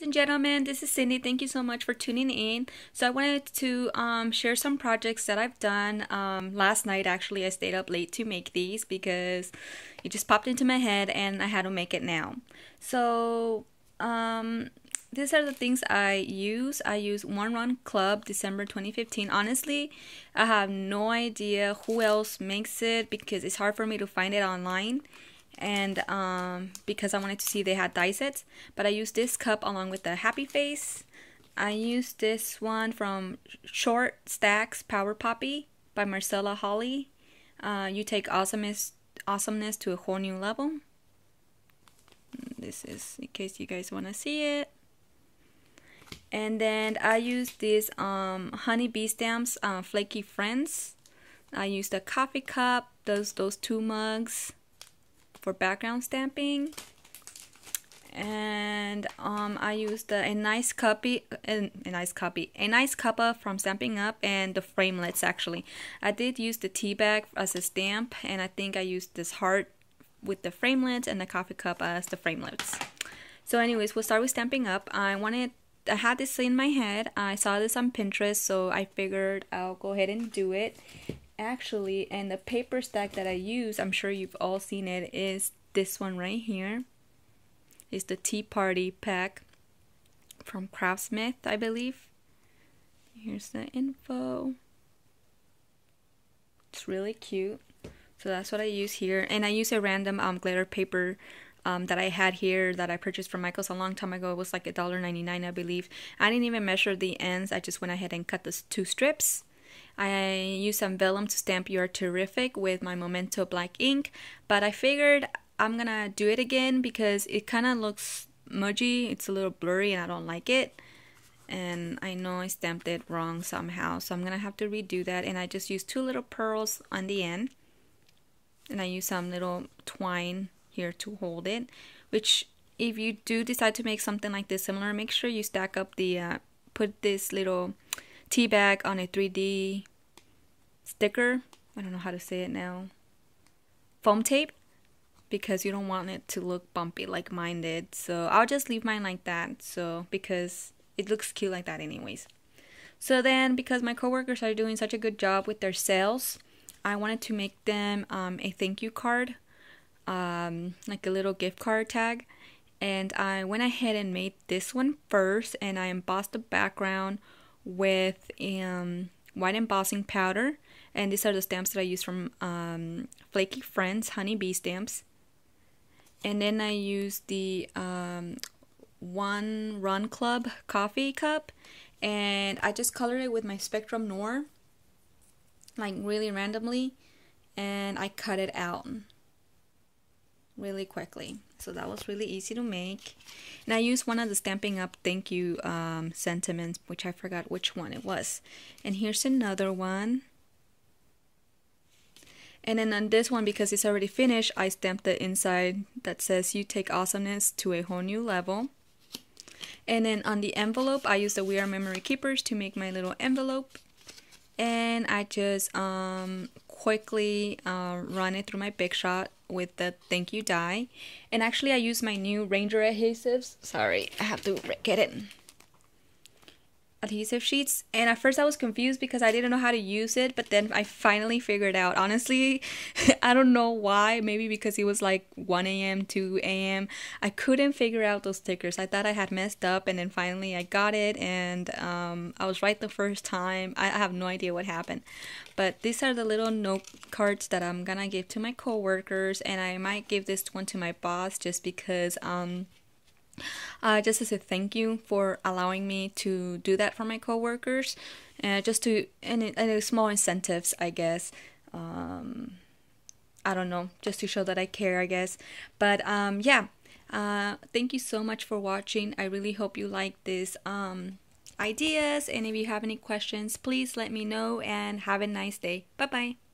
ladies and gentlemen, this is Cindy. Thank you so much for tuning in. So I wanted to um, share some projects that I've done. Um, last night, actually, I stayed up late to make these because it just popped into my head and I had to make it now. So um, these are the things I use. I use One Run Club December 2015. Honestly, I have no idea who else makes it because it's hard for me to find it online and um, because I wanted to see they had die sets. But I used this cup along with the Happy Face. I used this one from Short Stacks Power Poppy by Marcella Hawley. Uh, you take awesomeness, awesomeness to a whole new level. This is in case you guys want to see it. And then I use these um, Honey Bee Stamps uh, Flaky Friends. I used a coffee cup, those, those two mugs for background stamping and um, I used a, a nice copy, a, a, nice copy, a nice cuppa from Stamping Up and the framelits actually. I did use the tea bag as a stamp and I think I used this heart with the framelits and the coffee cup as the framelits. So anyways, we'll start with Stamping Up. I wanted, I had this in my head. I saw this on Pinterest so I figured I'll go ahead and do it actually and the paper stack that I use I'm sure you've all seen it is this one right here is the tea party pack from Craftsmith I believe here's the info it's really cute so that's what I use here and I use a random um, glitter paper um, that I had here that I purchased from Michaels a long time ago. It was like $1.99 I believe. I didn't even measure the ends. I just went ahead and cut the two strips I use some vellum to stamp You Are Terrific with my Memento black ink, but I figured I'm gonna do it again because it kind of looks mudgy, it's a little blurry and I don't like it. And I know I stamped it wrong somehow, so I'm gonna have to redo that. And I just used two little pearls on the end. And I use some little twine here to hold it, which if you do decide to make something like this similar, make sure you stack up the, uh, put this little tea bag on a 3D sticker. I don't know how to say it now. Foam tape because you don't want it to look bumpy like mine did. So I'll just leave mine like that. So because it looks cute like that anyways. So then because my coworkers are doing such a good job with their sales, I wanted to make them um, a thank you card, um, like a little gift card tag. And I went ahead and made this one first and I embossed the background with um, white embossing powder. And these are the stamps that I use from um, Flaky Friends Honey Bee stamps. And then I use the um, One Run Club coffee cup. And I just colored it with my Spectrum Noir. Like really randomly. And I cut it out really quickly. So that was really easy to make. And I used one of the Stamping Up thank you um, sentiments, which I forgot which one it was. And here's another one. And then on this one, because it's already finished, I stamped the inside that says you take awesomeness to a whole new level. And then on the envelope, I used the We Are Memory Keepers to make my little envelope. And I just um, quickly uh, run it through my Big Shot with the thank you die. And actually I use my new Ranger adhesives. Sorry, I have to get it. Adhesive sheets. And at first I was confused because I didn't know how to use it. But then I finally figured out. Honestly, I don't know why. Maybe because it was like 1 a.m., 2 a.m. I couldn't figure out those stickers. I thought I had messed up. And then finally I got it. And um, I was right the first time. I have no idea what happened. But these are the little note cards that I'm gonna give to my coworkers, and I might give this one to my boss just because um uh, just as a thank you for allowing me to do that for my coworkers, uh, just to and, and small incentives, I guess. Um, I don't know, just to show that I care, I guess. But um, yeah, uh, thank you so much for watching. I really hope you like this um, ideas. And if you have any questions, please let me know and have a nice day. Bye bye.